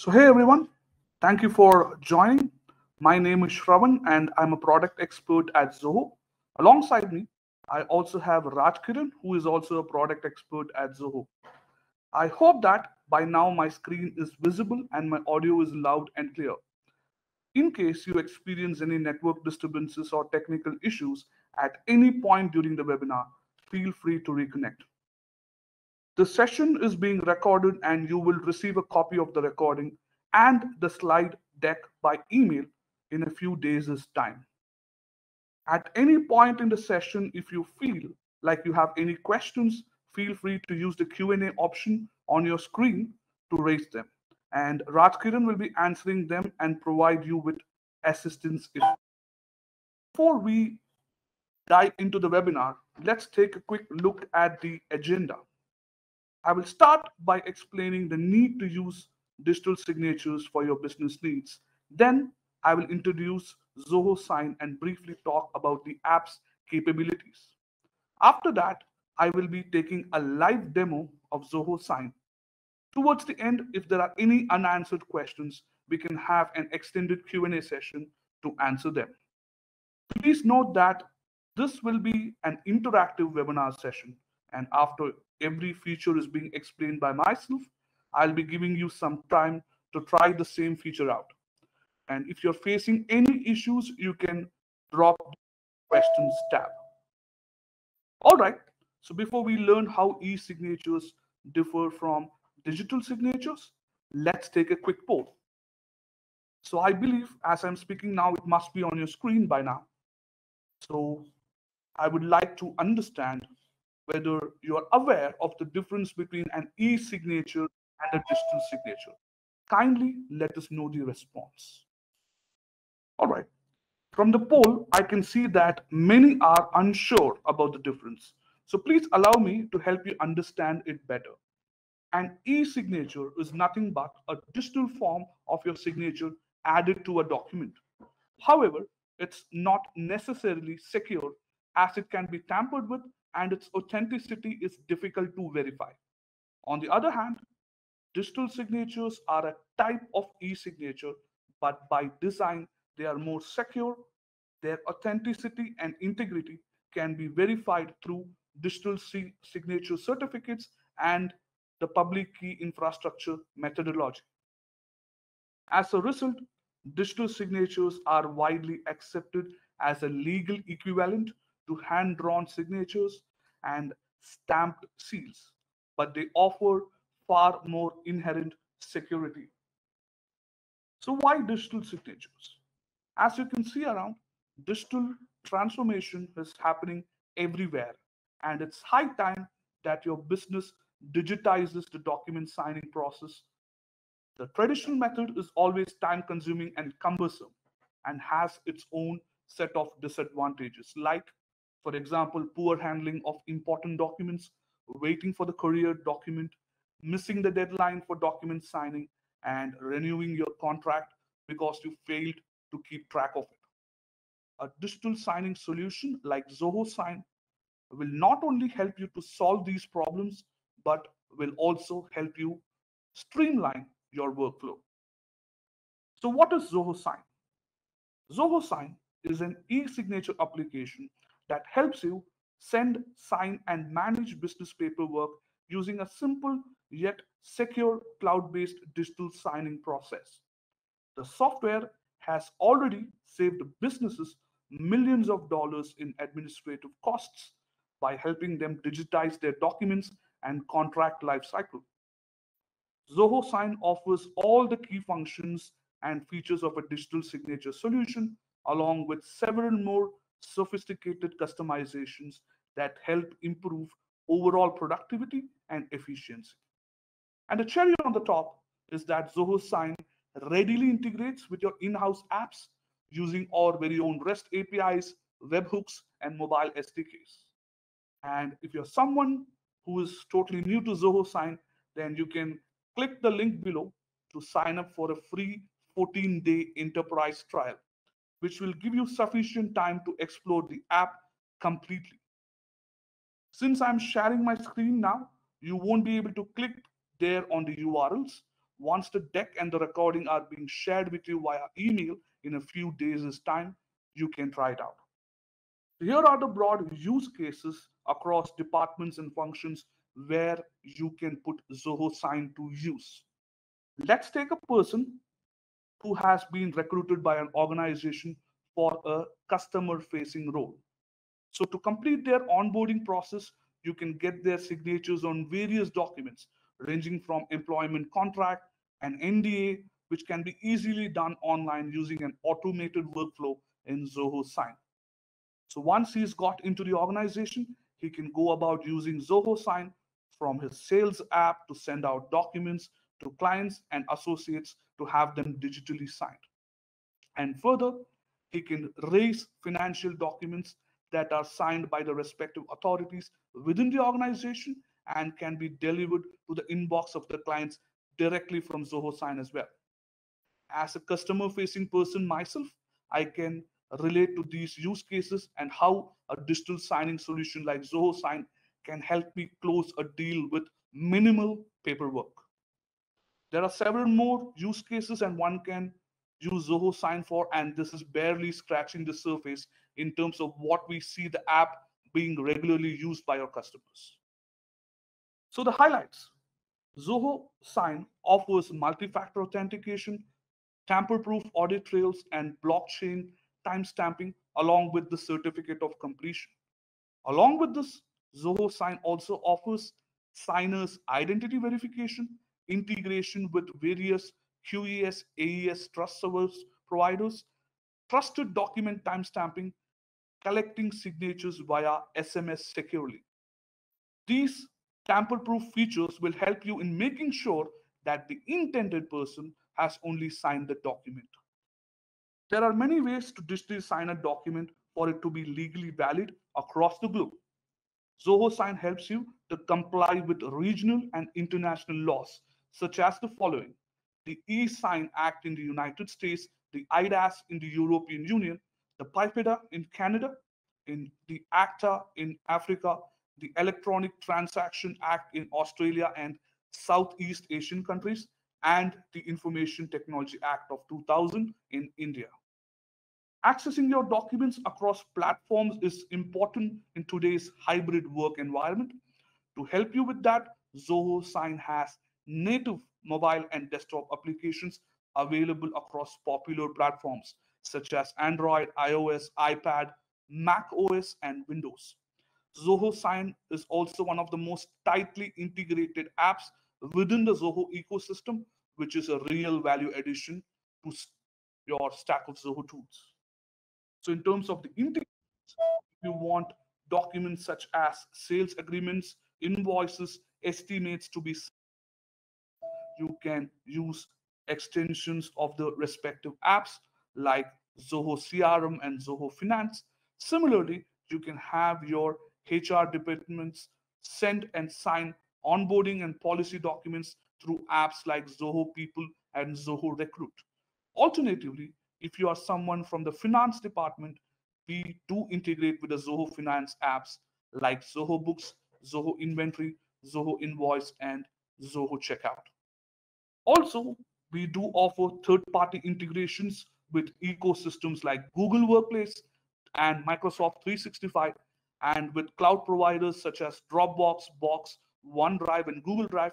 So, hey everyone, thank you for joining. My name is Shravan and I'm a product expert at Zoho. Alongside me, I also have Raj Kiran, who is also a product expert at Zoho. I hope that by now my screen is visible and my audio is loud and clear. In case you experience any network disturbances or technical issues at any point during the webinar, feel free to reconnect. The session is being recorded and you will receive a copy of the recording and the slide deck by email in a few days' time. At any point in the session, if you feel like you have any questions, feel free to use the Q&A option on your screen to raise them. And Raj Kiran will be answering them and provide you with assistance. If... Before we dive into the webinar, let's take a quick look at the agenda. I will start by explaining the need to use digital signatures for your business needs. Then I will introduce Zoho Sign and briefly talk about the app's capabilities. After that, I will be taking a live demo of Zoho Sign. Towards the end, if there are any unanswered questions, we can have an extended Q&A session to answer them. Please note that this will be an interactive webinar session. And after every feature is being explained by myself, I'll be giving you some time to try the same feature out. And if you're facing any issues, you can drop the questions tab. All right. So before we learn how e-signatures differ from digital signatures, let's take a quick poll. So I believe as I'm speaking now, it must be on your screen by now. So I would like to understand whether you are aware of the difference between an e-signature and a digital signature. Kindly let us know the response. All right. From the poll, I can see that many are unsure about the difference. So please allow me to help you understand it better. An e-signature is nothing but a digital form of your signature added to a document. However, it's not necessarily secure as it can be tampered with and its authenticity is difficult to verify. On the other hand, digital signatures are a type of e-signature, but by design, they are more secure. Their authenticity and integrity can be verified through digital signature certificates and the public key infrastructure methodology. As a result, digital signatures are widely accepted as a legal equivalent to hand-drawn signatures and stamped seals, but they offer far more inherent security. So why digital signatures? As you can see around, digital transformation is happening everywhere, and it's high time that your business digitizes the document signing process. The traditional method is always time consuming and cumbersome and has its own set of disadvantages, like for example, poor handling of important documents, waiting for the courier document, missing the deadline for document signing, and renewing your contract because you failed to keep track of it. A digital signing solution like Zoho Sign will not only help you to solve these problems, but will also help you streamline your workflow. So what is Zoho Sign? Zoho Sign is an e-signature application that helps you send, sign, and manage business paperwork using a simple yet secure cloud-based digital signing process. The software has already saved businesses millions of dollars in administrative costs by helping them digitize their documents and contract lifecycle. Zoho Sign offers all the key functions and features of a digital signature solution, along with several more sophisticated customizations that help improve overall productivity and efficiency. And the cherry on the top is that Zoho Sign readily integrates with your in-house apps using our very own REST APIs, webhooks, and mobile SDKs. And if you're someone who is totally new to Zoho Sign, then you can click the link below to sign up for a free 14-day enterprise trial which will give you sufficient time to explore the app completely. Since I'm sharing my screen now, you won't be able to click there on the URLs. once the deck and the recording are being shared with you via email in a few days' time, you can try it out. Here are the broad use cases across departments and functions where you can put Zoho Sign to use. Let's take a person who has been recruited by an organization for a customer facing role. So to complete their onboarding process, you can get their signatures on various documents ranging from employment contract and NDA, which can be easily done online using an automated workflow in Zoho Sign. So once he's got into the organization, he can go about using Zoho Sign from his sales app to send out documents to clients and associates to have them digitally signed. And further, he can raise financial documents that are signed by the respective authorities within the organization and can be delivered to the inbox of the clients directly from Zoho Sign as well. As a customer facing person myself, I can relate to these use cases and how a digital signing solution like Zoho Sign can help me close a deal with minimal paperwork. There are several more use cases and one can use Zoho Sign for, and this is barely scratching the surface in terms of what we see the app being regularly used by our customers. So the highlights. Zoho Sign offers multi-factor authentication, tamper-proof audit trails, and blockchain timestamping along with the certificate of completion. Along with this, Zoho Sign also offers signers identity verification, integration with various QES, AES trust service providers, trusted document timestamping, collecting signatures via SMS securely. These tamper-proof features will help you in making sure that the intended person has only signed the document. There are many ways to digitally sign a document for it to be legally valid across the globe. Zoho Sign helps you to comply with regional and international laws, such as the following the e-Sign Act in the United States, the eIDAS in the European Union, the PIPEDA in Canada, in the ACTA in Africa, the Electronic Transaction Act in Australia and Southeast Asian countries, and the Information Technology Act of 2000 in India. Accessing your documents across platforms is important in today's hybrid work environment. To help you with that, Zoho Sign has native mobile and desktop applications available across popular platforms such as Android, iOS, iPad, Mac OS, and Windows. Zoho Sign is also one of the most tightly integrated apps within the Zoho ecosystem, which is a real value addition to your stack of Zoho tools. So in terms of the integration, you want documents such as sales agreements, invoices, estimates to be you can use extensions of the respective apps like Zoho CRM and Zoho Finance. Similarly, you can have your HR departments send and sign onboarding and policy documents through apps like Zoho People and Zoho Recruit. Alternatively, if you are someone from the finance department, we do integrate with the Zoho Finance apps like Zoho Books, Zoho Inventory, Zoho Invoice, and Zoho Checkout. Also, we do offer third-party integrations with ecosystems like Google Workplace and Microsoft 365, and with cloud providers such as Dropbox, Box, OneDrive, and Google Drive.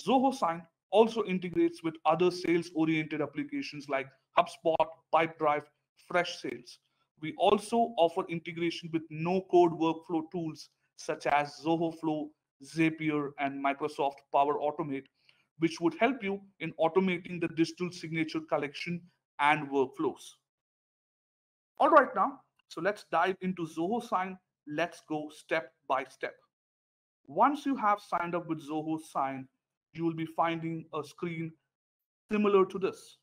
Zoho Sign also integrates with other sales-oriented applications like HubSpot, Pipedrive, Freshsales. We also offer integration with no-code workflow tools such as Zoho Flow, Zapier, and Microsoft Power Automate, which would help you in automating the digital signature collection and workflows. All right, now, so let's dive into Zoho Sign. Let's go step by step. Once you have signed up with Zoho Sign, you will be finding a screen similar to this.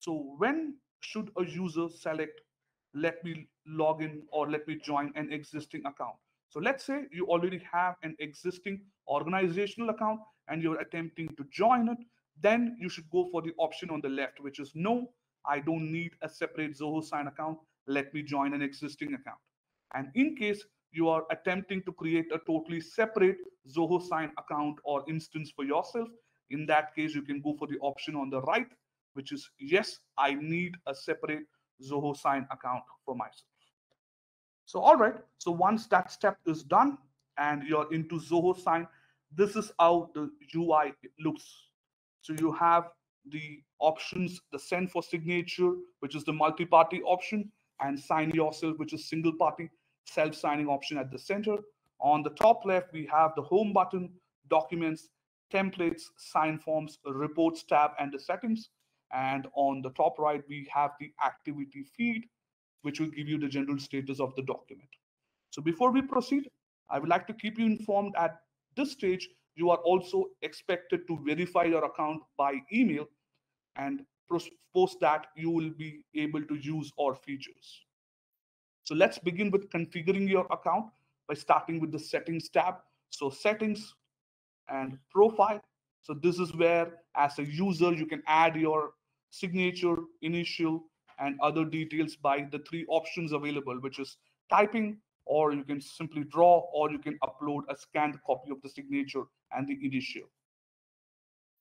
So when should a user select, let me log in or let me join an existing account? So let's say you already have an existing organizational account and you're attempting to join it, then you should go for the option on the left, which is no, I don't need a separate Zoho Sign account. Let me join an existing account. And in case you are attempting to create a totally separate Zoho Sign account or instance for yourself, in that case, you can go for the option on the right, which is yes, I need a separate Zoho Sign account for myself. So, all right. So once that step is done and you're into Zoho Sign, this is how the UI looks. So you have the options, the send for signature, which is the multi-party option, and sign yourself, which is single party self-signing option at the center. On the top left, we have the home button, documents, templates, sign forms, reports tab, and the settings. And on the top right, we have the activity feed, which will give you the general status of the document. So before we proceed, I would like to keep you informed at this stage, you are also expected to verify your account by email and post that you will be able to use our features. So let's begin with configuring your account by starting with the settings tab. So settings and profile. So this is where as a user, you can add your signature, initial, and other details by the three options available, which is typing, or you can simply draw, or you can upload a scanned copy of the signature and the initial.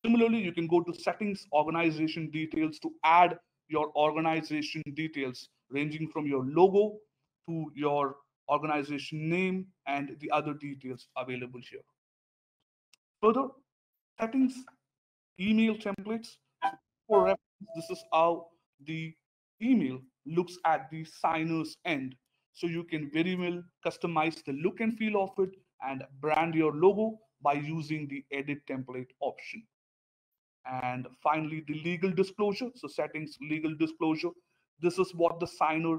Similarly, you can go to settings, organization details to add your organization details ranging from your logo to your organization name and the other details available here. Further, settings, email templates. For reference, this is how the email looks at the signer's end. So you can very well customize the look and feel of it and brand your logo by using the edit template option. And finally, the legal disclosure. So settings, legal disclosure. This is what the signer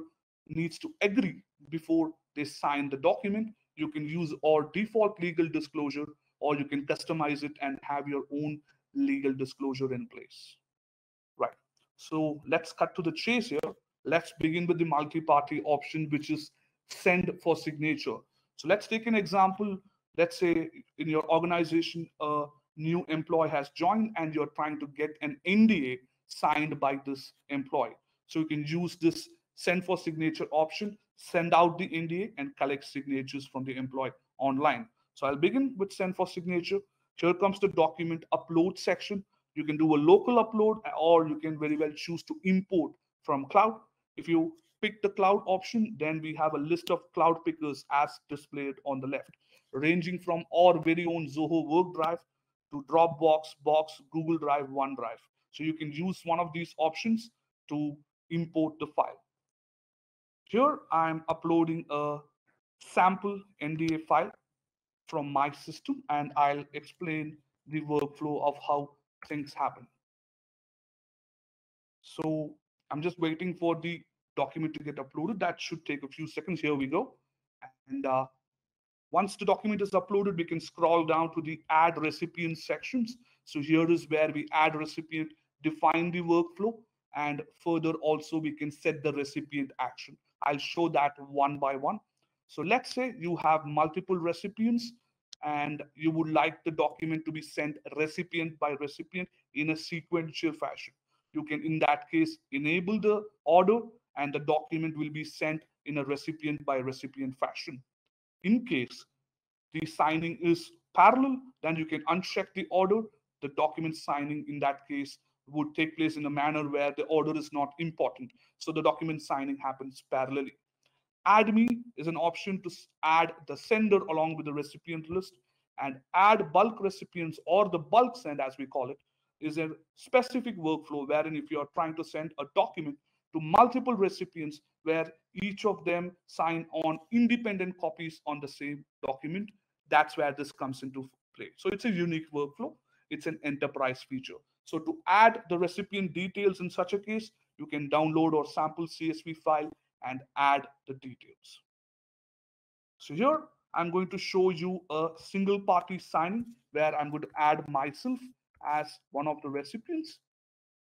needs to agree before they sign the document. You can use our default legal disclosure or you can customize it and have your own legal disclosure in place. Right. So let's cut to the chase here. Let's begin with the multi-party option, which is send for signature. So let's take an example. Let's say in your organization, a new employee has joined and you're trying to get an NDA signed by this employee. So you can use this send for signature option, send out the NDA and collect signatures from the employee online. So I'll begin with send for signature. Here comes the document upload section. You can do a local upload or you can very well choose to import from cloud. If you pick the cloud option, then we have a list of cloud pickers as displayed on the left, ranging from our very own Zoho Work Drive to Dropbox, Box, Google Drive, OneDrive. So you can use one of these options to import the file. Here I'm uploading a sample NDA file from my system and I'll explain the workflow of how things happen. So I'm just waiting for the document to get uploaded. That should take a few seconds. Here we go. And uh, once the document is uploaded, we can scroll down to the add recipient sections. So here is where we add recipient, define the workflow, and further also we can set the recipient action. I'll show that one by one. So let's say you have multiple recipients and you would like the document to be sent recipient by recipient in a sequential fashion. You can, in that case, enable the order and the document will be sent in a recipient by recipient fashion. In case the signing is parallel, then you can uncheck the order. The document signing in that case would take place in a manner where the order is not important. So the document signing happens parallelly. Add me is an option to add the sender along with the recipient list and add bulk recipients or the bulk send as we call it is a specific workflow wherein if you are trying to send a document to multiple recipients where each of them sign on independent copies on the same document, that's where this comes into play. So it's a unique workflow. It's an enterprise feature. So to add the recipient details in such a case, you can download or sample CSV file and add the details. So here I'm going to show you a single party signing where I'm going to add myself as one of the recipients.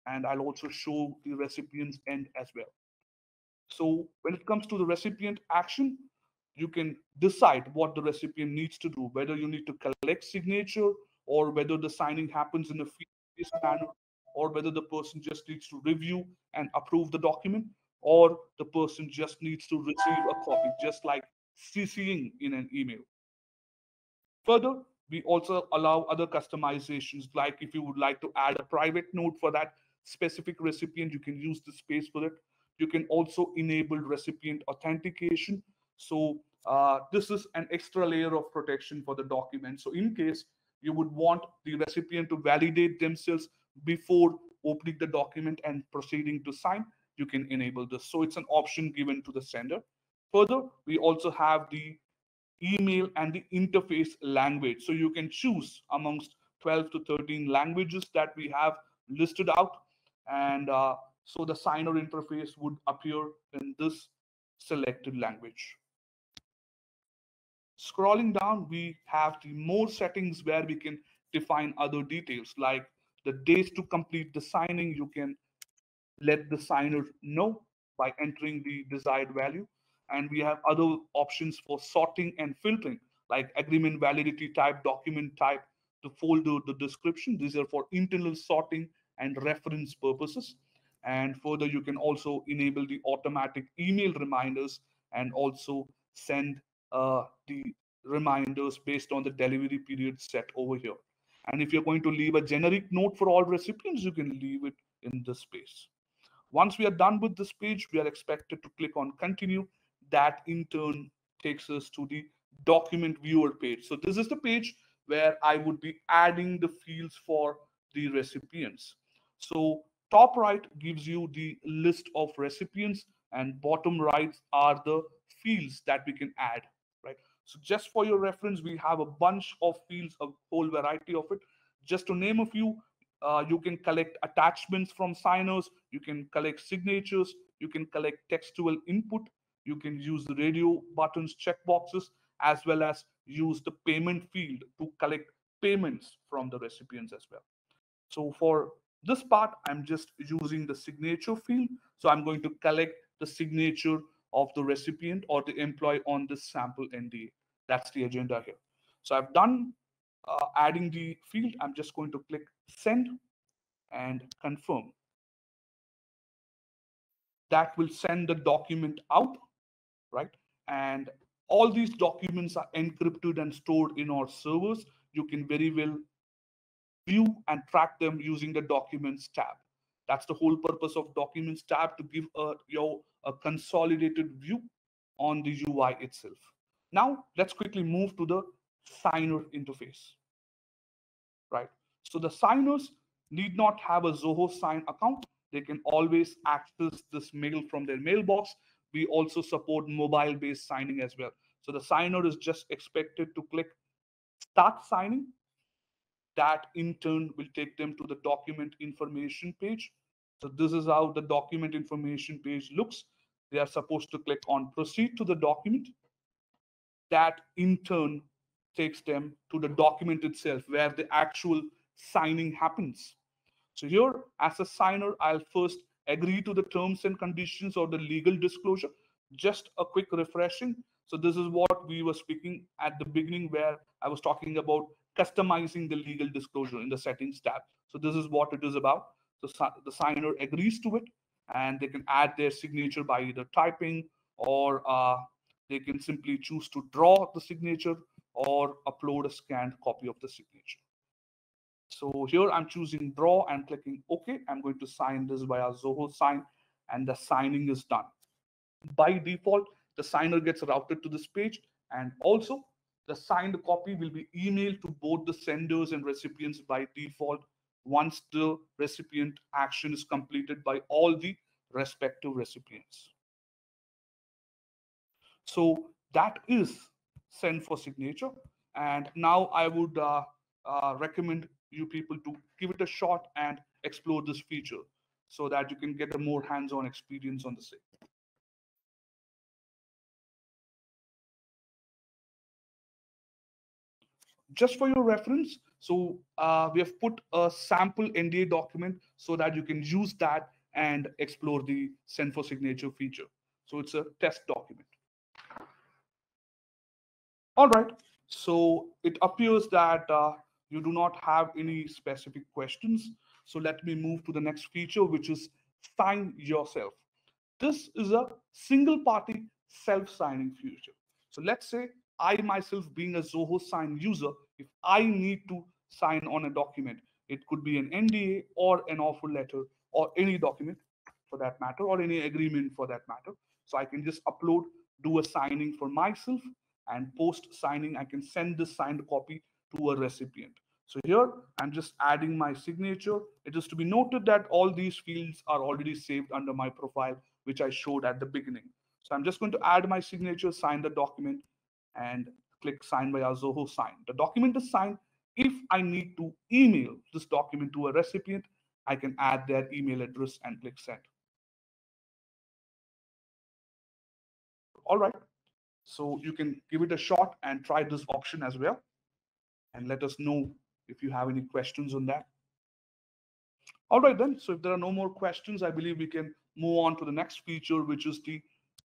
And I'll also show the recipient's end as well. So when it comes to the recipient action, you can decide what the recipient needs to do, whether you need to collect signature or whether the signing happens in a field-based manner or whether the person just needs to review and approve the document or the person just needs to receive a copy, just like CCing in an email. Further, we also allow other customizations, like if you would like to add a private note for that specific recipient, you can use the space for it. You can also enable recipient authentication. So uh, this is an extra layer of protection for the document. So in case you would want the recipient to validate themselves before opening the document and proceeding to sign, you can enable this. So it's an option given to the sender. Further, we also have the email and the interface language. So you can choose amongst 12 to 13 languages that we have listed out. And uh, so the signer interface would appear in this selected language. Scrolling down, we have the more settings where we can define other details like the days to complete the signing. You can let the signer know by entering the desired value. And we have other options for sorting and filtering, like agreement validity type, document type, the folder, the description. These are for internal sorting and reference purposes. And further, you can also enable the automatic email reminders and also send uh, the reminders based on the delivery period set over here. And if you're going to leave a generic note for all recipients, you can leave it in this space. Once we are done with this page, we are expected to click on continue. That in turn takes us to the document viewer page. So this is the page where I would be adding the fields for the recipients. So top right gives you the list of recipients and bottom right are the fields that we can add, right? So just for your reference, we have a bunch of fields, a whole variety of it. Just to name a few, uh, you can collect attachments from signers, you can collect signatures, you can collect textual input, you can use the radio buttons, checkboxes, as well as use the payment field to collect payments from the recipients as well. So for this part, I'm just using the signature field. So I'm going to collect the signature of the recipient or the employee on this sample NDA. That's the agenda here. So I've done uh, adding the field. I'm just going to click send and confirm. That will send the document out, right? And all these documents are encrypted and stored in our servers. You can very well view and track them using the documents tab. That's the whole purpose of documents tab to give a, your a consolidated view on the UI itself. Now let's quickly move to the signer interface, right? So the signers need not have a Zoho sign account. They can always access this mail from their mailbox. We also support mobile-based signing as well. So the signer is just expected to click start signing that in turn will take them to the document information page. So this is how the document information page looks. They are supposed to click on proceed to the document. That in turn takes them to the document itself where the actual signing happens. So here as a signer, I'll first agree to the terms and conditions or the legal disclosure. Just a quick refreshing. So this is what we were speaking at the beginning where I was talking about customizing the legal disclosure in the settings tab. So this is what it is about. So the signer agrees to it and they can add their signature by either typing or uh, they can simply choose to draw the signature or upload a scanned copy of the signature. So here I'm choosing draw and clicking OK. I'm going to sign this via Zoho sign and the signing is done. By default, the signer gets routed to this page and also the signed copy will be emailed to both the senders and recipients by default once the recipient action is completed by all the respective recipients. So that is send for signature. And now I would uh, uh, recommend you people to give it a shot and explore this feature so that you can get a more hands-on experience on the same. just for your reference, so uh, we have put a sample NDA document so that you can use that and explore the send for signature feature. So it's a test document. All right. So it appears that uh, you do not have any specific questions. So let me move to the next feature, which is sign yourself. This is a single party self-signing feature. So let's say I myself being a Zoho Sign user, if I need to sign on a document, it could be an NDA or an offer letter or any document for that matter or any agreement for that matter. So I can just upload, do a signing for myself and post signing, I can send this signed copy to a recipient. So here I'm just adding my signature. It is to be noted that all these fields are already saved under my profile, which I showed at the beginning. So I'm just going to add my signature, sign the document and click sign by Zoho sign. The document is signed. If I need to email this document to a recipient, I can add their email address and click send. All right. So you can give it a shot and try this option as well. And let us know if you have any questions on that. All right then, so if there are no more questions, I believe we can move on to the next feature, which is the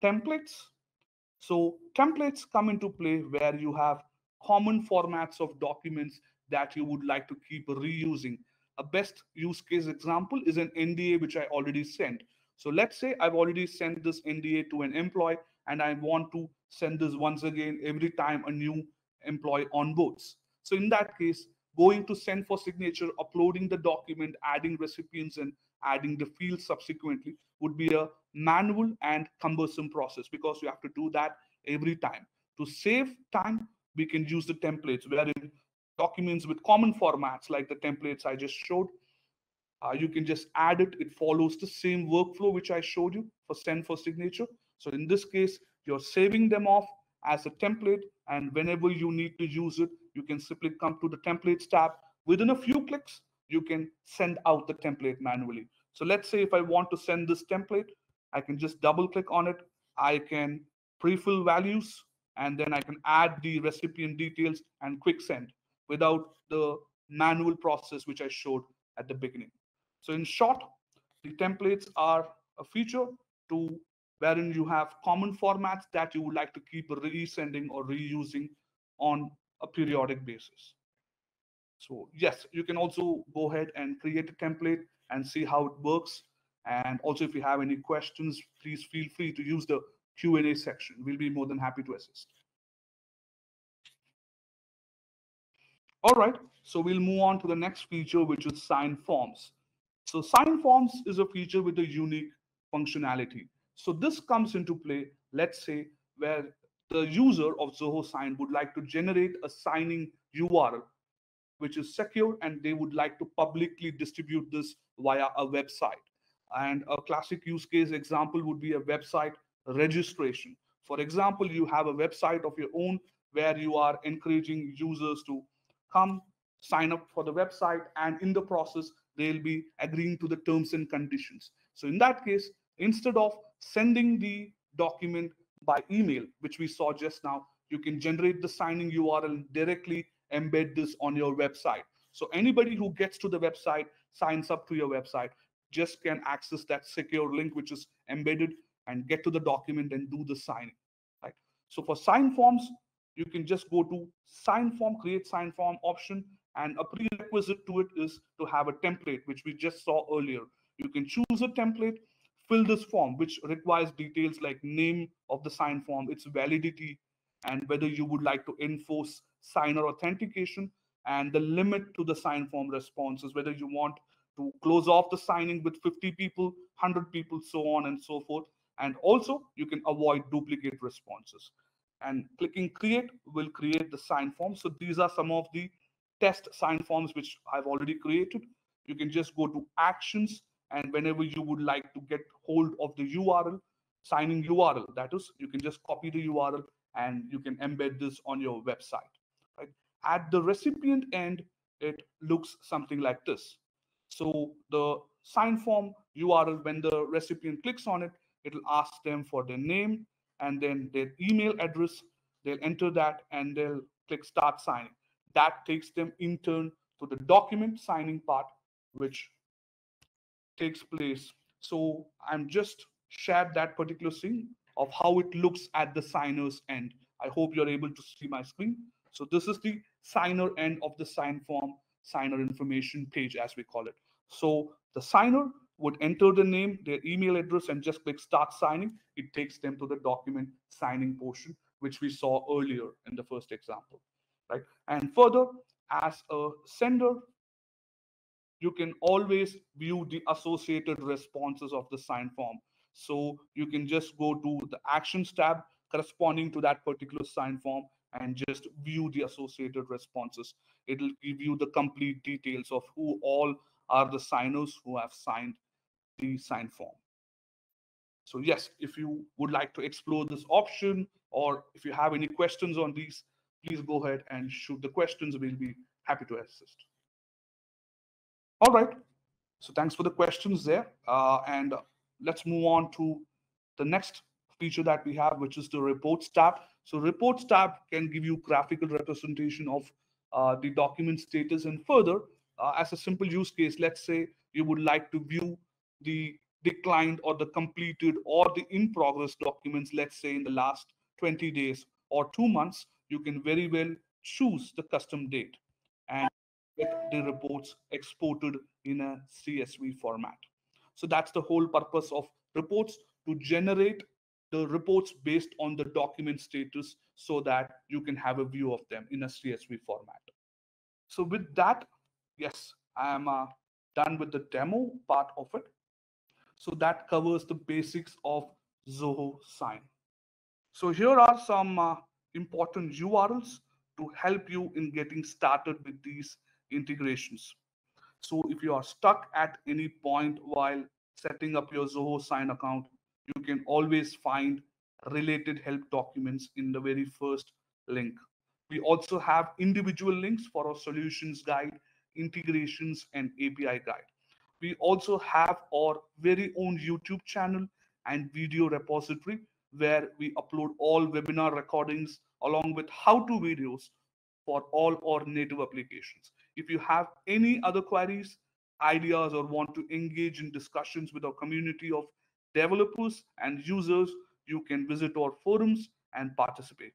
templates. So templates come into play where you have common formats of documents that you would like to keep reusing. A best use case example is an NDA, which I already sent. So let's say I've already sent this NDA to an employee and I want to send this once again every time a new employee onboards. So in that case, going to send for signature, uploading the document, adding recipients and adding the fields subsequently would be a manual and cumbersome process because you have to do that every time. To save time, we can use the templates wherein documents with common formats like the templates I just showed, uh, you can just add it. It follows the same workflow which I showed you for send for signature. So in this case, you're saving them off as a template. And whenever you need to use it, you can simply come to the templates tab. Within a few clicks, you can send out the template manually. So let's say if I want to send this template, I can just double click on it. I can pre-fill values, and then I can add the recipient details and quick send without the manual process which I showed at the beginning. So in short, the templates are a feature to wherein you have common formats that you would like to keep resending or reusing on a periodic basis. So yes, you can also go ahead and create a template and see how it works. And also, if you have any questions, please feel free to use the Q&A section. We'll be more than happy to assist. All right, so we'll move on to the next feature, which is sign forms. So sign forms is a feature with a unique functionality. So this comes into play, let's say, where the user of Zoho Sign would like to generate a signing URL, which is secure, and they would like to publicly distribute this via a website. And a classic use case example would be a website registration. For example, you have a website of your own where you are encouraging users to come sign up for the website, and in the process, they'll be agreeing to the terms and conditions. So in that case, instead of sending the document by email, which we saw just now, you can generate the signing URL and directly embed this on your website. So anybody who gets to the website, signs up to your website, just can access that secure link which is embedded and get to the document and do the signing. Right. So for sign forms, you can just go to sign form, create sign form option, and a prerequisite to it is to have a template, which we just saw earlier. You can choose a template fill this form, which requires details like name of the sign form, its validity, and whether you would like to enforce signer authentication and the limit to the sign form responses, whether you want to close off the signing with 50 people, 100 people, so on and so forth. And also, you can avoid duplicate responses. And clicking create will create the sign form. So these are some of the test sign forms which I've already created. You can just go to actions and whenever you would like to get hold of the url signing url that is you can just copy the url and you can embed this on your website right? At the recipient end it looks something like this. So the sign form url when the recipient clicks on it it'll ask them for their name and then their email address. They'll enter that and they'll click start signing. That takes them in turn to the document signing part which takes place. So I'm just shared that particular scene of how it looks at the signer's end. I hope you're able to see my screen. So this is the signer end of the sign form, signer information page, as we call it. So the signer would enter the name, their email address, and just click start signing. It takes them to the document signing portion which we saw earlier in the first example, right? And further, as a sender, you can always view the associated responses of the sign form. So you can just go to the actions tab corresponding to that particular sign form and just view the associated responses. It'll give you the complete details of who all are the signers who have signed the sign form. So yes, if you would like to explore this option or if you have any questions on these, please go ahead and shoot the questions. We'll be happy to assist. All right. So thanks for the questions there. Uh, and let's move on to the next feature that we have, which is the reports tab. So reports tab can give you graphical representation of uh, the document status and further uh, as a simple use case, let's say you would like to view the declined or the completed or the in progress documents, let's say in the last 20 days or two months, you can very well choose the custom date and the reports exported in a CSV format. So that's the whole purpose of reports to generate the reports based on the document status so that you can have a view of them in a CSV format. So with that, yes, I am uh, done with the demo part of it. So that covers the basics of Zoho Sign. So here are some uh, important URLs to help you in getting started with these integrations. So if you are stuck at any point while setting up your Zoho Sign account, you can always find related help documents in the very first link. We also have individual links for our solutions guide, integrations, and API guide. We also have our very own YouTube channel and video repository where we upload all webinar recordings along with how-to videos for all our native applications. If you have any other queries, ideas, or want to engage in discussions with our community of developers and users, you can visit our forums and participate.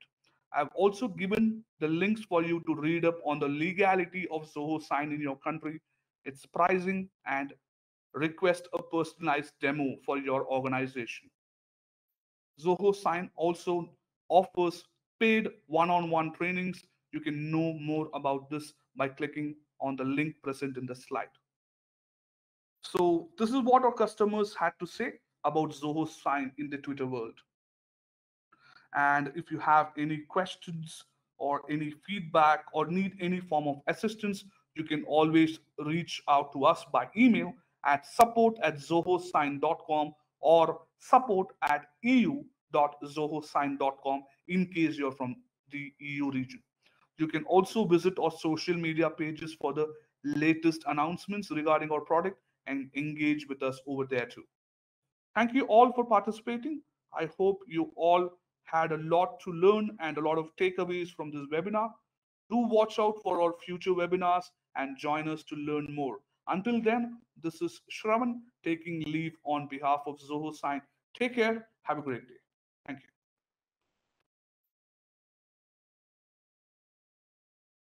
I've also given the links for you to read up on the legality of Zoho Sign in your country, its pricing, and request a personalized demo for your organization. Zoho Sign also offers paid one-on-one -on -one trainings. You can know more about this by clicking on the link present in the slide. So this is what our customers had to say about Zoho Sign in the Twitter world. And if you have any questions or any feedback or need any form of assistance, you can always reach out to us by email at support at zohosign.com or support at eu.zohosign.com in case you're from the EU region. You can also visit our social media pages for the latest announcements regarding our product and engage with us over there too. Thank you all for participating. I hope you all had a lot to learn and a lot of takeaways from this webinar. Do watch out for our future webinars and join us to learn more. Until then, this is Shravan taking leave on behalf of Zoho Sign. Take care. Have a great day. Thank you.